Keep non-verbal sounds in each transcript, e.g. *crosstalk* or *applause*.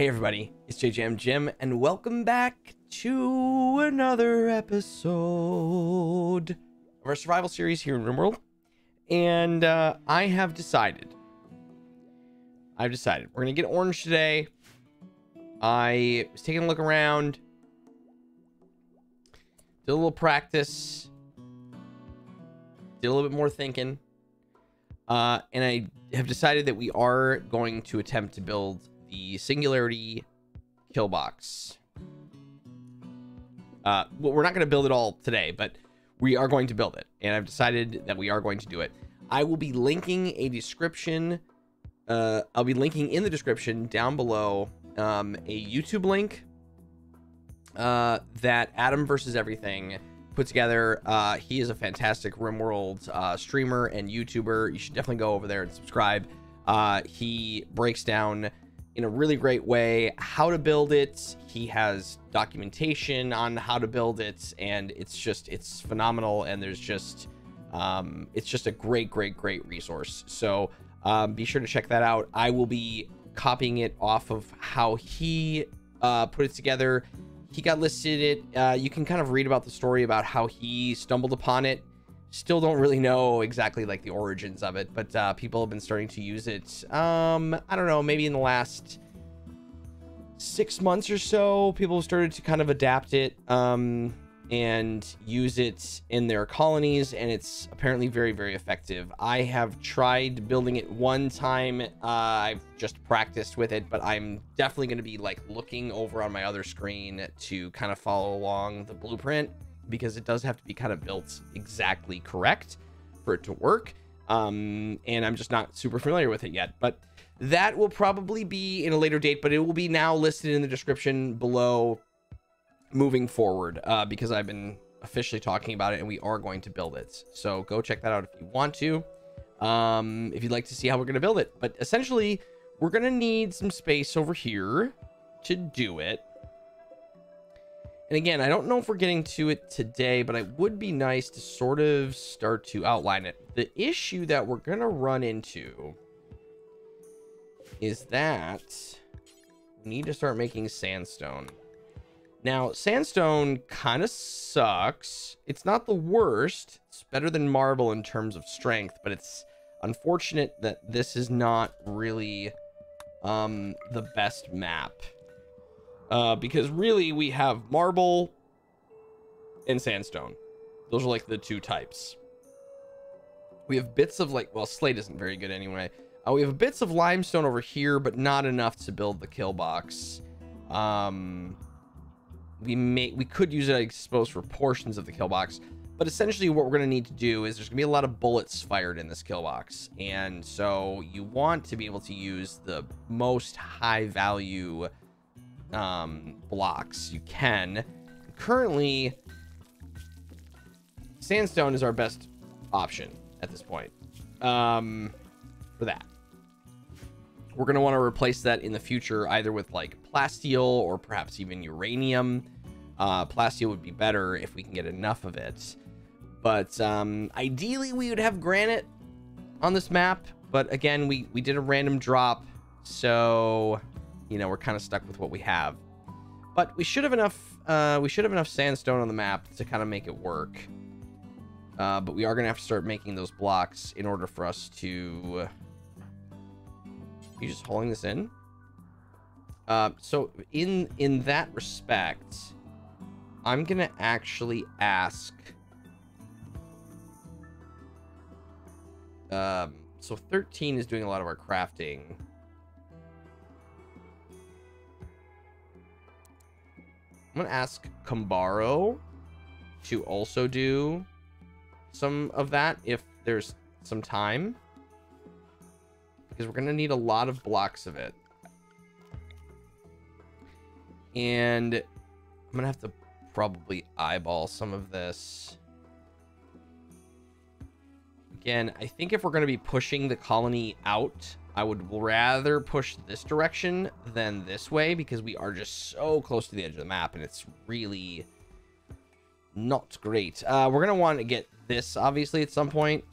Hey everybody, it's JJamJim, and welcome back to another episode of our survival series here in RimWorld. And uh, I have decided, I've decided we're gonna get orange today. I was taking a look around, did a little practice, did a little bit more thinking, uh, and I have decided that we are going to attempt to build the Singularity kill box. Uh, well, we're not going to build it all today, but we are going to build it, and I've decided that we are going to do it. I will be linking a description. Uh, I'll be linking in the description down below um, a YouTube link uh, that Adam versus Everything put together. Uh, he is a fantastic RimWorld uh, streamer and YouTuber. You should definitely go over there and subscribe. Uh, he breaks down in a really great way how to build it. He has documentation on how to build it, and it's just it's phenomenal. And there's just um, it's just a great, great, great resource. So um, be sure to check that out. I will be copying it off of how he uh, put it together. He got listed it. Uh, you can kind of read about the story about how he stumbled upon it still don't really know exactly like the origins of it but uh, people have been starting to use it um i don't know maybe in the last six months or so people have started to kind of adapt it um and use it in their colonies and it's apparently very very effective. I have tried building it one time uh, i've just practiced with it but i'm definitely going to be like looking over on my other screen to kind of follow along the blueprint because it does have to be kind of built exactly correct for it to work. Um, and I'm just not super familiar with it yet, but that will probably be in a later date, but it will be now listed in the description below moving forward uh, because I've been officially talking about it and we are going to build it. So go check that out if you want to, um, if you'd like to see how we're going to build it. But essentially, we're going to need some space over here to do it. And again, I don't know if we're getting to it today, but it would be nice to sort of start to outline it. The issue that we're going to run into is that we need to start making sandstone. Now, sandstone kind of sucks. It's not the worst. It's better than marble in terms of strength, but it's unfortunate that this is not really um, the best map. Uh, because really we have marble and sandstone. Those are like the two types. We have bits of like, well, slate isn't very good anyway. Uh, we have bits of limestone over here, but not enough to build the kill box. Um, we may, we could use it, I suppose, for portions of the kill box. But essentially what we're going to need to do is there's going to be a lot of bullets fired in this kill box. And so you want to be able to use the most high value um, blocks you can. Currently, sandstone is our best option at this point um, for that. We're going to want to replace that in the future either with like plasteel or perhaps even uranium. Uh, plasteel would be better if we can get enough of it. But um, ideally, we would have granite on this map. But again, we, we did a random drop. So you know, we're kind of stuck with what we have. But we should have enough, uh, we should have enough sandstone on the map to kind of make it work. Uh, but we are going to have to start making those blocks in order for us to... you just hauling this in? Uh, so in, in that respect, I'm going to actually ask... Um, so 13 is doing a lot of our crafting. I'm gonna ask Kambaro to also do some of that if there's some time. Because we're gonna need a lot of blocks of it. And I'm gonna have to probably eyeball some of this. Again, I think if we're gonna be pushing the colony out I would rather push this direction than this way because we are just so close to the edge of the map and it's really not great. Uh, we're going to want to get this obviously at some point.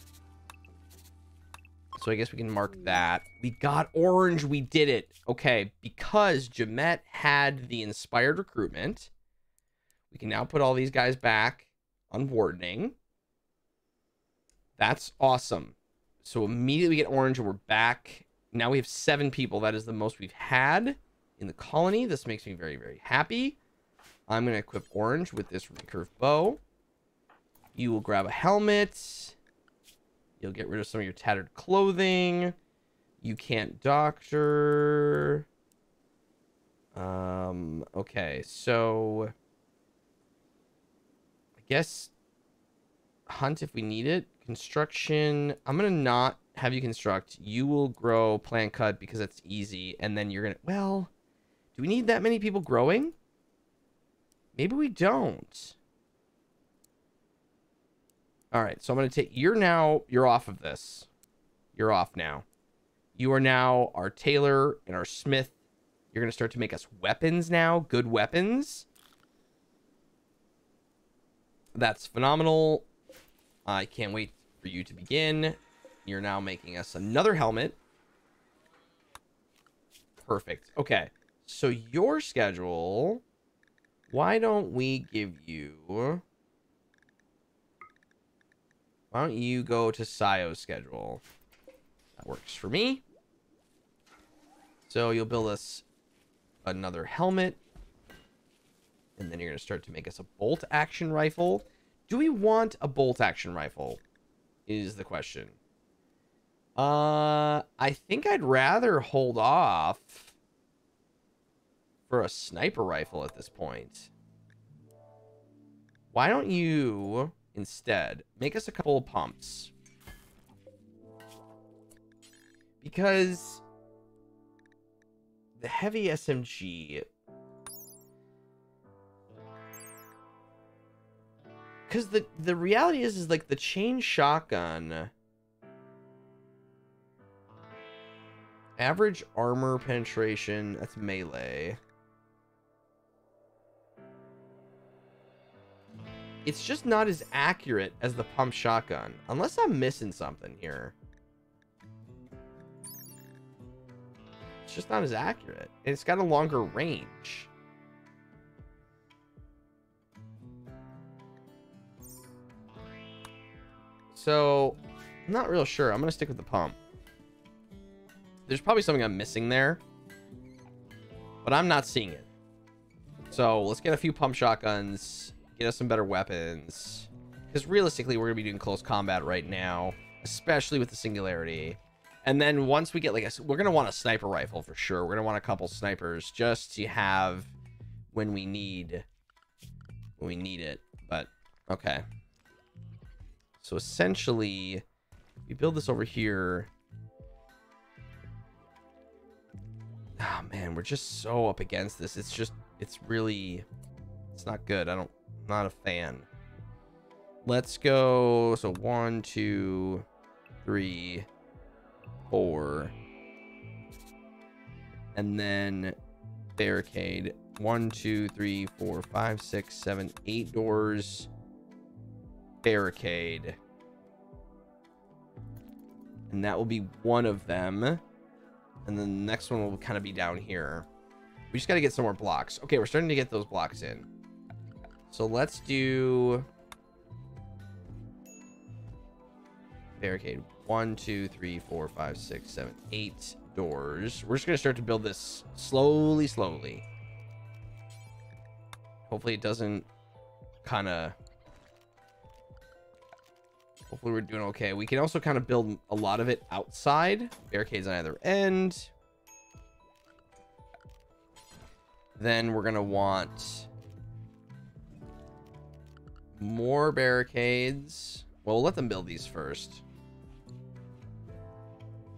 So I guess we can mark that. We got orange. We did it. Okay, because Jamet had the inspired recruitment, we can now put all these guys back on wardening. That's awesome. So immediately we get orange and we're back. Now we have seven people. That is the most we've had in the colony. This makes me very, very happy. I'm going to equip orange with this recurve bow. You will grab a helmet. You'll get rid of some of your tattered clothing. You can't doctor. Um, okay, so I guess hunt if we need it. Construction. I'm gonna not have you construct. You will grow plant cut because it's easy, and then you're gonna. Well, do we need that many people growing? Maybe we don't. All right, so I'm gonna take. You're now. You're off of this. You're off now. You are now our tailor and our smith. You're gonna start to make us weapons now. Good weapons. That's phenomenal. I can't wait for you to begin. You're now making us another helmet. Perfect. Okay. So your schedule, why don't we give you... Why don't you go to Sayo's schedule? That works for me. So you'll build us another helmet. And then you're going to start to make us a bolt action rifle. Do we want a bolt action rifle? Is the question. Uh, I think I'd rather hold off for a sniper rifle at this point. Why don't you instead make us a couple of pumps? Because the heavy SMG because the the reality is is like the chain shotgun average armor penetration that's melee it's just not as accurate as the pump shotgun unless i'm missing something here it's just not as accurate and it's got a longer range So, I'm not real sure. I'm going to stick with the pump. There's probably something I'm missing there. But I'm not seeing it. So, let's get a few pump shotguns. Get us some better weapons. Because realistically, we're going to be doing close combat right now. Especially with the singularity. And then once we get like a... We're going to want a sniper rifle for sure. We're going to want a couple snipers just to have when we need... When we need it. But, okay. So essentially, we build this over here. Oh man, we're just so up against this. It's just, it's really, it's not good. I don't, I'm not a fan. Let's go. So one, two, three, four. And then barricade. One, two, three, four, five, six, seven, eight doors barricade. And that will be one of them. And then the next one will kind of be down here. We just got to get some more blocks. Okay, we're starting to get those blocks in. So let's do... Barricade. One, two, three, four, five, six, seven, eight doors. We're just going to start to build this slowly, slowly. Hopefully it doesn't kind of Hopefully we're doing okay. We can also kind of build a lot of it outside. Barricades on either end. Then we're going to want more barricades. Well, we'll let them build these first.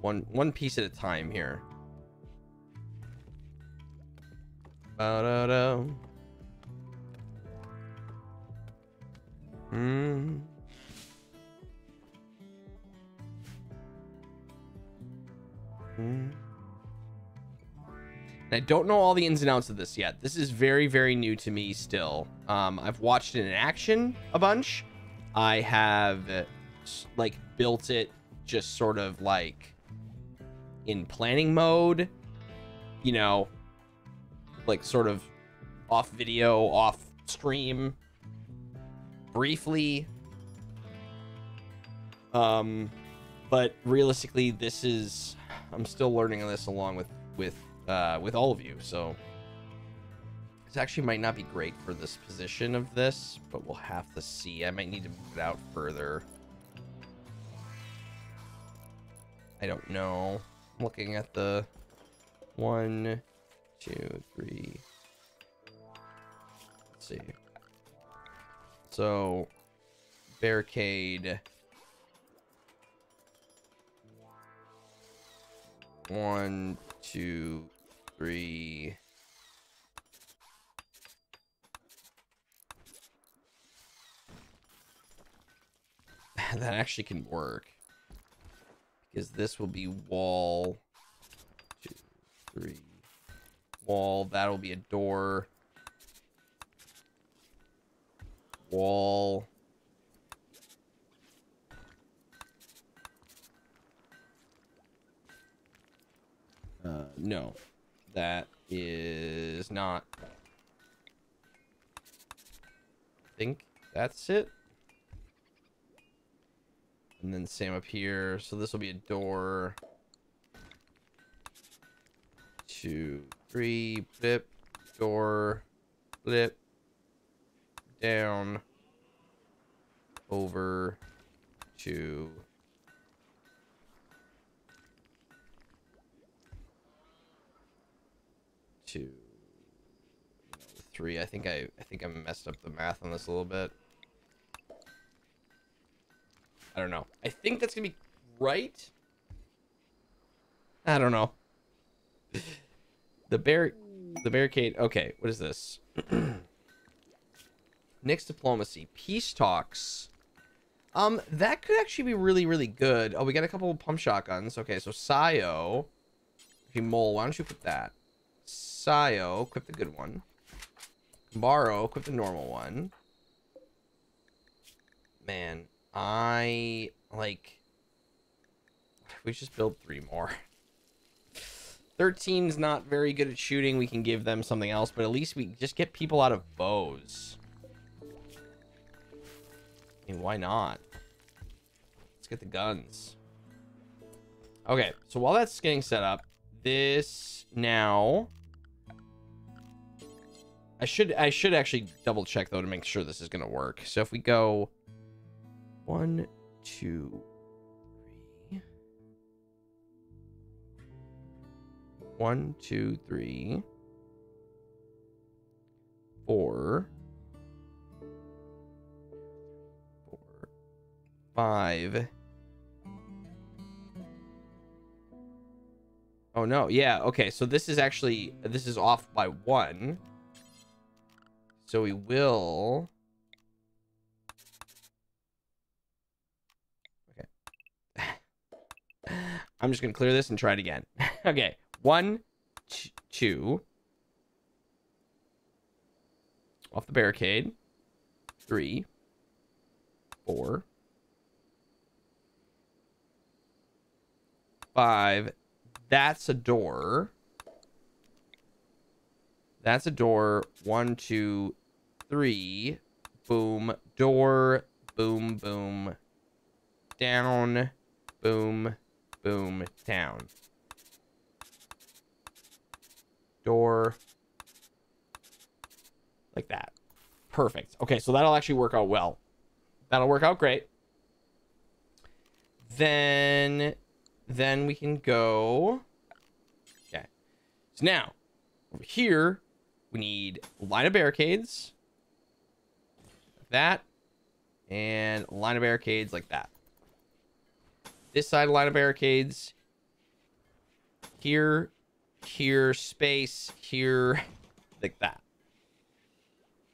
One one piece at a time here. Ba-da-da. Hmm. And I don't know all the ins and outs of this yet. This is very, very new to me still. Um, I've watched it in action a bunch. I have like built it just sort of like in planning mode, you know, like sort of off video, off stream, briefly. Um, but realistically, this is I'm still learning this along with with uh, with all of you. So this actually might not be great for this position of this, but we'll have to see. I might need to move it out further. I don't know. I'm looking at the one, two, three. Let's see. So barricade. One, two, three. *laughs* that actually can work. Because this will be wall. Two, three. Wall. That'll be a door. Wall. Uh, no, that is not. I think that's it. And then same up here. So this will be a door. Two, three, blip, door, blip, down, over, two, three. I think I, I think I messed up the math on this a little bit. I don't know. I think that's gonna be right. I don't know. *laughs* the bar the barricade. Okay, what is this? *clears throat* Next diplomacy, peace talks. Um, that could actually be really, really good. Oh, we got a couple pump shotguns. Okay, so Sayo. you Mole, why don't you put that? Sayo, equip the good one. Baro, equip the normal one. Man, I like we just build three more. *laughs* 13's not very good at shooting. We can give them something else, but at least we just get people out of bows. I mean, why not? Let's get the guns. Okay, so while that's getting set up, this now I should I should actually double check though to make sure this is gonna work. So if we go one, two, three. One, two, three. Four. Four. Five. Oh no, yeah, okay, so this is actually, this is off by one. So we will... Okay. *laughs* I'm just going to clear this and try it again. *laughs* okay. One, two. Off the barricade. Three. Four. Five. That's a door. That's a door. One, two, three. Boom. Door. Boom, boom. Down. Boom boom, down. Door. Like that. Perfect. Okay, so that'll actually work out well. That'll work out great. Then, then we can go. Okay. So now, over here, we need a line of barricades. That. And line of barricades like that this side line of barricades. Here, here, space, here, *laughs* like that.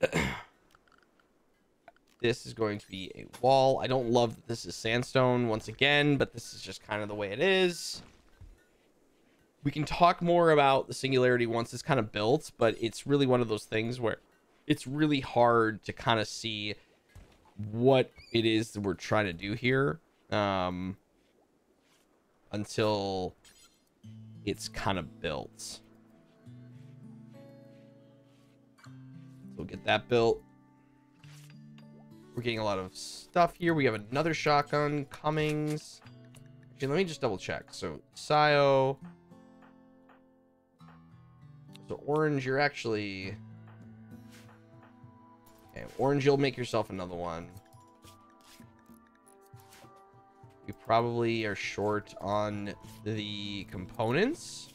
*clears throat* this is going to be a wall. I don't love that this is sandstone once again, but this is just kind of the way it is. We can talk more about the singularity once it's kind of built, but it's really one of those things where it's really hard to kind of see what it is that we're trying to do here. Um, until it's kind of built. So we'll get that built. We're getting a lot of stuff here. We have another shotgun, Cummings. Actually, let me just double check. So, Sio. So, Orange, you're actually... Okay, Orange, you'll make yourself another one. We probably are short on the components.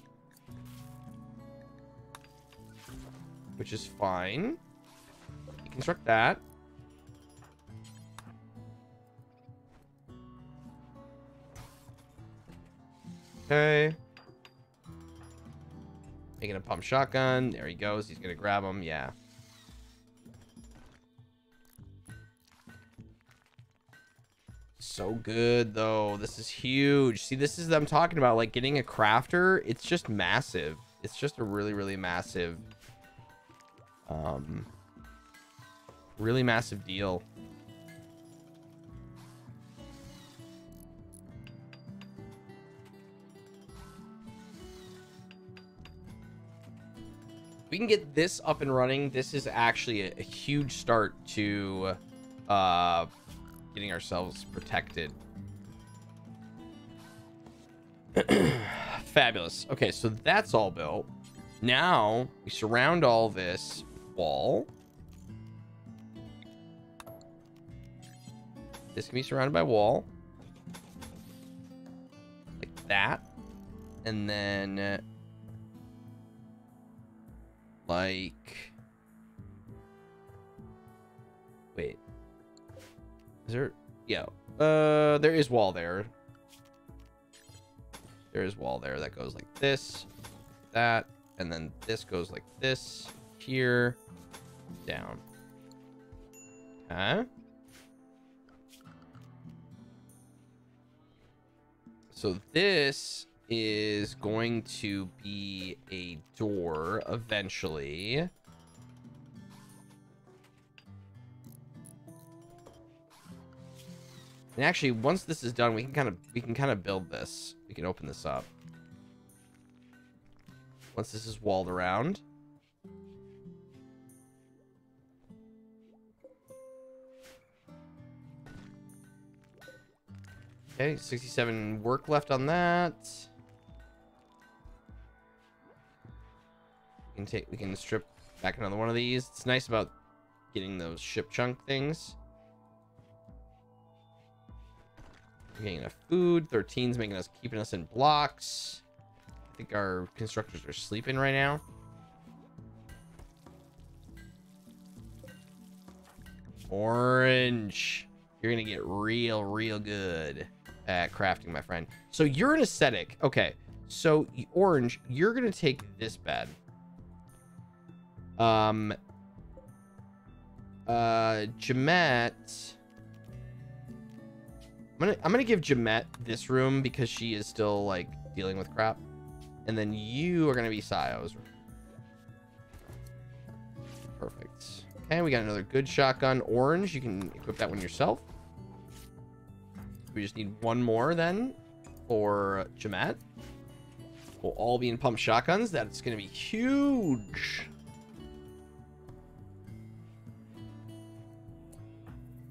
Which is fine. Construct that. Okay. Making a pump shotgun. There he goes. He's going to grab him. Yeah. So good, though. This is huge. See, this is them talking about, like, getting a crafter. It's just massive. It's just a really, really massive, um, really massive deal. we can get this up and running, this is actually a, a huge start to uh, getting ourselves protected. *clears throat* Fabulous. Okay, so that's all built. Now we surround all this wall. This can be surrounded by wall. Like that. And then like wait is there yeah uh there is wall there. There is wall there that goes like this that and then this goes like this here down. Huh? So this is going to be a door eventually. And actually, once this is done, we can kind of we can kind of build this. We can open this up. Once this is walled around. Okay, 67 work left on that. We can take we can strip back another one of these. It's nice about getting those ship chunk things. We're getting enough food. 13's making us keeping us in blocks. I think our constructors are sleeping right now. Orange. You're gonna get real, real good at crafting, my friend. So you're an ascetic. Okay. So orange, you're gonna take this bed. Um, uh, Jamet. I'm gonna I'm gonna give Jamet this room because she is still like dealing with crap, and then you are gonna be Sio's room. Perfect. Okay, we got another good shotgun. Orange, you can equip that one yourself. We just need one more then for Jamet. We'll all be in pump shotguns. That's gonna be huge.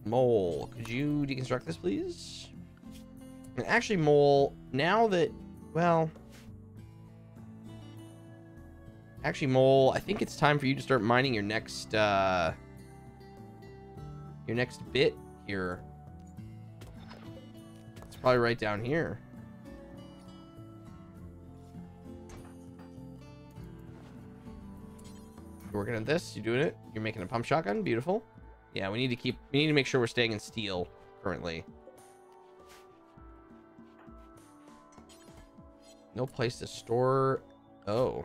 Mole, could you deconstruct this, please? And actually, Mole, now that, well... Actually, Mole, I think it's time for you to start mining your next, uh... Your next bit here. It's probably right down here. You're working on this, You're doing it? You're making a pump shotgun, beautiful. Yeah, we need to keep, we need to make sure we're staying in steel currently. No place to store. Oh.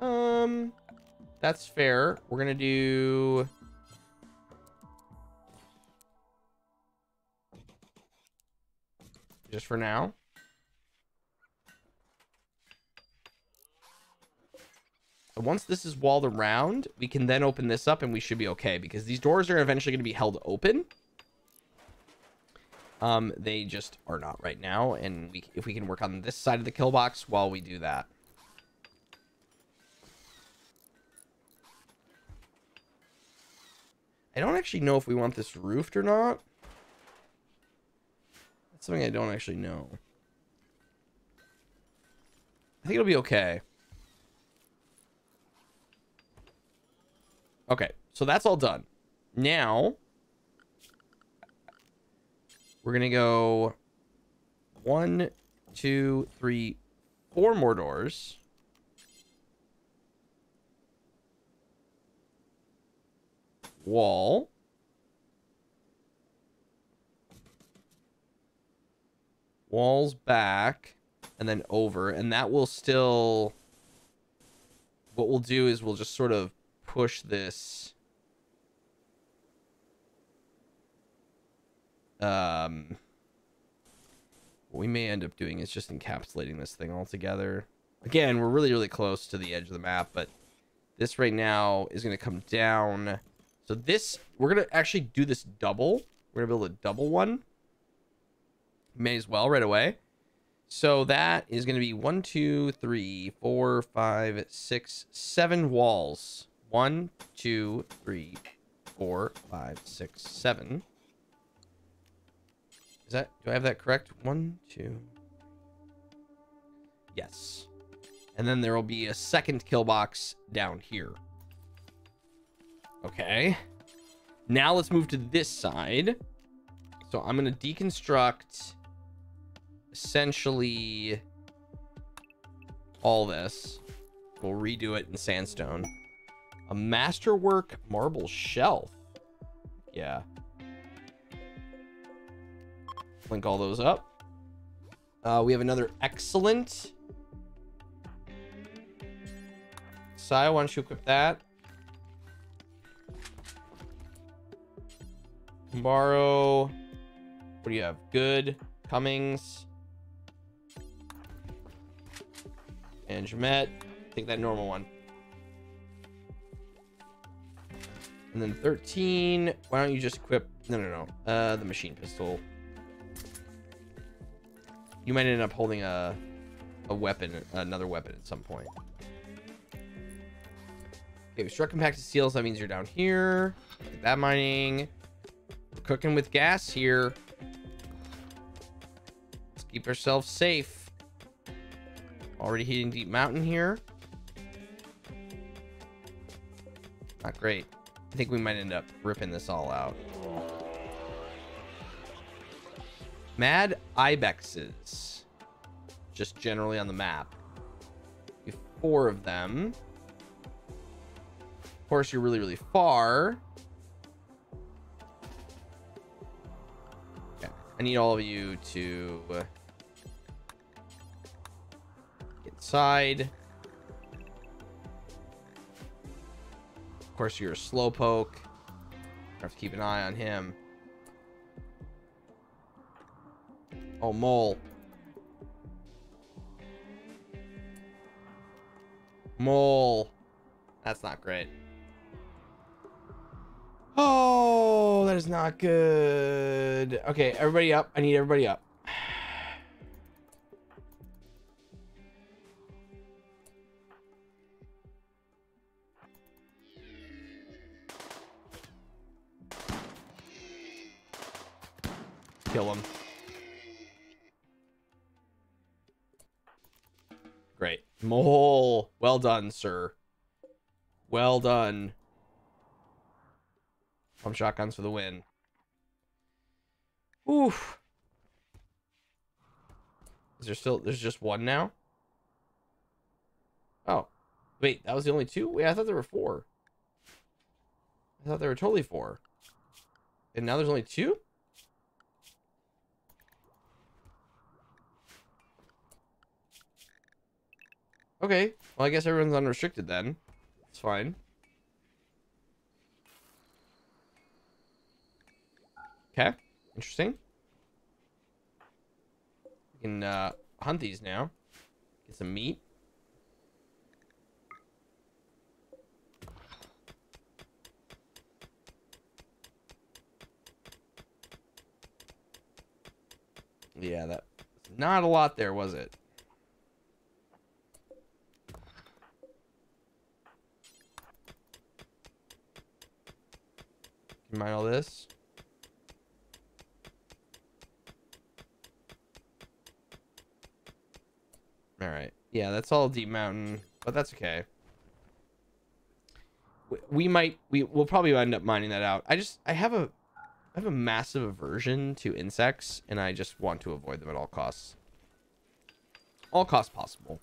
Um, that's fair. We're going to do... Just for now. Once this is walled around, we can then open this up and we should be okay because these doors are eventually going to be held open. Um, they just are not right now, and we if we can work on this side of the kill box while we do that. I don't actually know if we want this roofed or not. That's something I don't actually know. I think it'll be okay. Okay, so that's all done. Now, we're going to go one, two, three, four more doors. Wall. Walls back and then over. And that will still... What we'll do is we'll just sort of push this... Um, what we may end up doing is just encapsulating this thing all together. Again, we're really, really close to the edge of the map, but this right now is going to come down. So this, we're going to actually do this double. We're going to build a double one. May as well right away. So that is going to be one, two, three, four, five, six, seven walls. One, two, three, four, five, six, seven. Is that, do I have that correct? One, two. Yes. And then there will be a second kill box down here. Okay. Now let's move to this side. So I'm going to deconstruct essentially all this. We'll redo it in sandstone. A masterwork marble shelf. Yeah. Link all those up. Uh, we have another excellent. Sai, why don't you equip that? Baro. What do you have? Good. Cummings. And Jamet. Take that normal one. And then 13. Why don't you just equip... No, no, no. Uh, the machine pistol. You might end up holding a, a weapon, another weapon at some point. Okay, we struck compacted steel, so that means you're down here. Get that mining. We're cooking with gas here. Let's keep ourselves safe. Already hitting Deep Mountain here. Not great. I think we might end up ripping this all out. Mad Ibexes. Just generally on the map. Four of them. Of course, you're really, really far. Okay. I need all of you to get inside. Of course, you're a slowpoke. Have to keep an eye on him. Oh, mole. Mole. That's not great. Oh, that is not good. Okay, everybody up. I need everybody up. Kill him. Great. Mole. Well done, sir. Well done. Pump shotguns for the win. Oof. Is there still, there's just one now? Oh. Wait, that was the only two? Wait, I thought there were four. I thought there were totally four. And now there's only two? Okay. Well, I guess everyone's unrestricted then. It's fine. Okay. Interesting. We can uh, hunt these now. Get some meat. Yeah, that not a lot there, was it? Mind all this? All right. Yeah, that's all deep mountain, but that's okay. We, we might we will probably end up mining that out. I just I have a I have a massive aversion to insects and I just want to avoid them at all costs. All costs possible.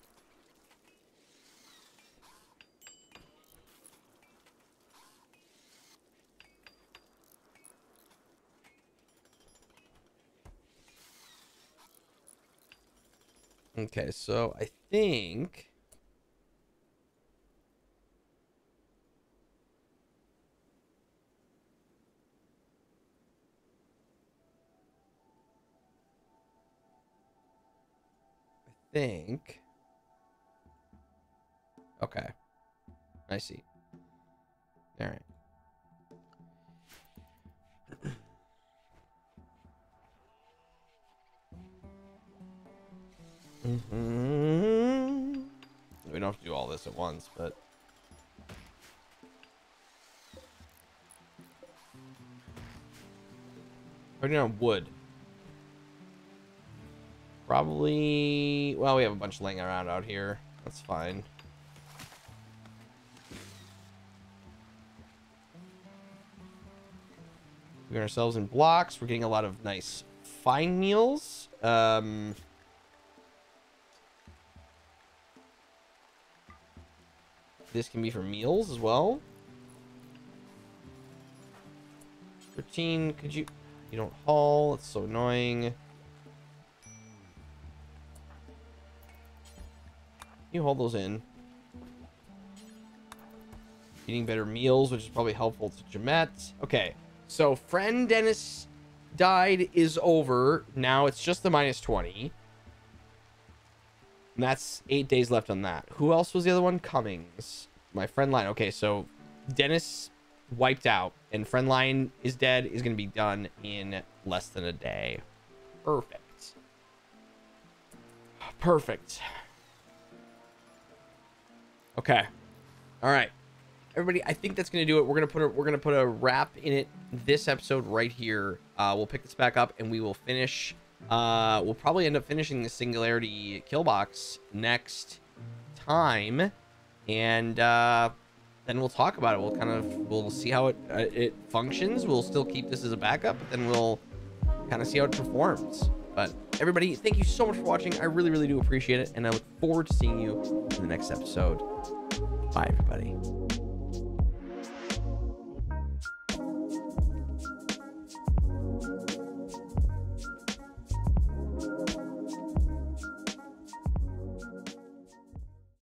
Okay, so I think I think Okay. I see. All right. Mm-hmm. We don't have to do all this at once, but putting on wood. Probably. Well, we have a bunch laying around out here. That's fine. We got ourselves in blocks. We're getting a lot of nice fine meals. Um, this can be for meals as well. 13, could you... You don't haul, it's so annoying. You hold those in. Eating better meals, which is probably helpful to Jamet. Okay, so friend Dennis died is over. Now it's just the minus 20. And that's eight days left on that. Who else was the other one? Cummings. My friend line. Okay, so Dennis wiped out and friend line is dead is going to be done in less than a day. Perfect. Perfect. Okay. All right. Everybody, I think that's going to do it. We're going to put a we're going to put a wrap in it this episode right here. Uh, we'll pick this back up and we will finish uh, we'll probably end up finishing the singularity kill box next time, and uh, then we'll talk about it. We'll kind of we'll see how it uh, it functions. We'll still keep this as a backup, but then we'll kind of see how it performs. But everybody, thank you so much for watching. I really, really do appreciate it, and I look forward to seeing you in the next episode. Bye, everybody.